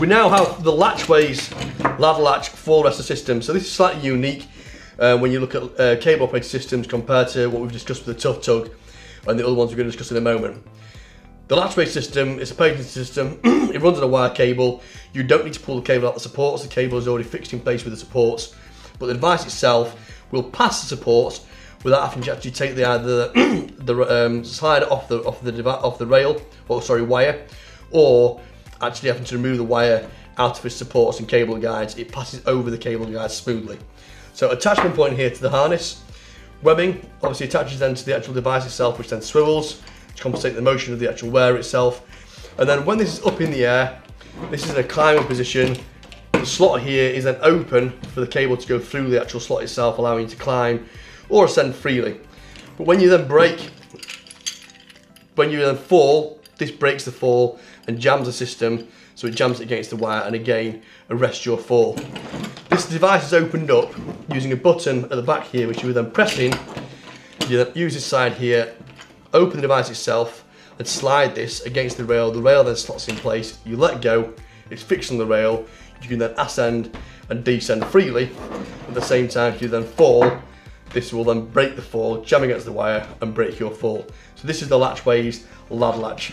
We now have the latchways ladder latch fall arrester system. So this is slightly unique uh, when you look at uh, cable operated systems compared to what we've discussed with the Tough Tug and the other ones we're going to discuss in a moment. The latchway system is a patented system. it runs on a wire cable. You don't need to pull the cable out the supports. The cable is already fixed in place with the supports. But the device itself will pass the supports without having to actually take the either the um, slider off the off the off the rail or sorry wire, or actually having to remove the wire out of its supports and cable guides. It passes over the cable guides smoothly. So attachment point here to the harness. Webbing obviously attaches then to the actual device itself, which then swivels to compensate the motion of the actual wear itself. And then when this is up in the air, this is in a climbing position. The slot here is then open for the cable to go through the actual slot itself, allowing you to climb or ascend freely. But when you then break, when you then fall, this breaks the fall and jams the system, so it jams it against the wire and again arrests your fall. This device is opened up using a button at the back here, which you would then press in. You then use this side here, open the device itself, and slide this against the rail. The rail then slots in place. You let go, it's fixed on the rail. You can then ascend and descend freely. At the same time, if you then fall, this will then break the fall, jam against the wire and break your fall. So this is the Latchways Ladder Latch